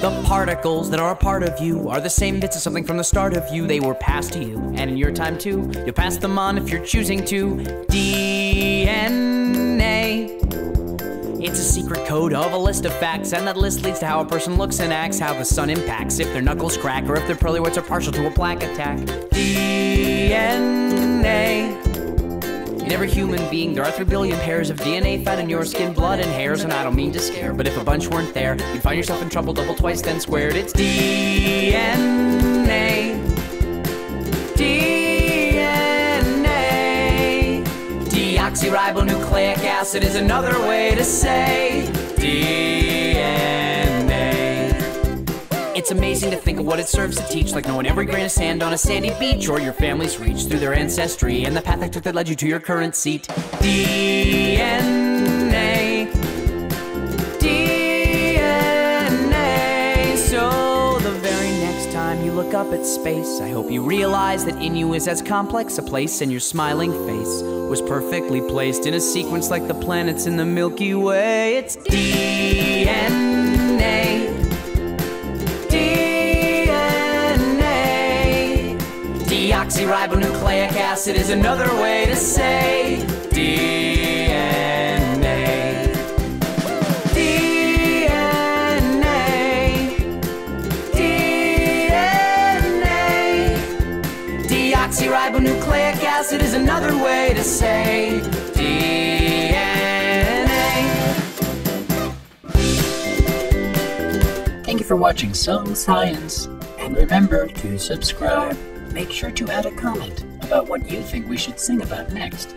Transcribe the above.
The particles that are a part of you are the same bits of something from the start of you. They were passed to you, and in your time too. You'll pass them on if you're choosing to. DNA. It's a secret code of a list of facts, and that list leads to how a person looks and acts, how the sun impacts, if their knuckles crack, or if their pearly whites are partial to a plaque attack. DNA. Every human being, there are three billion pairs of DNA found in your skin, blood, and hairs. And I don't mean to scare, but if a bunch weren't there, you'd find yourself in trouble double twice then squared. It's DNA. DNA. Deoxyribonucleic acid is another way to say DNA. It's amazing to think of what it serves to teach, like knowing every grain of sand on a sandy beach, or your family's reach through their ancestry and the path they took that led you to your current seat. DNA. DNA. So the very next time you look up at space, I hope you realize that in you is as complex a place, and your smiling face was perfectly placed in a sequence like the planets in the Milky Way. It's DNA. Deoxyribonucleic acid is another way to say DNA. DNA. DNA. Deoxyribonucleic acid is another way to say DNA. Thank you for watching Sung Science, and remember to subscribe. Make sure to add a comment about what you think we should sing about next.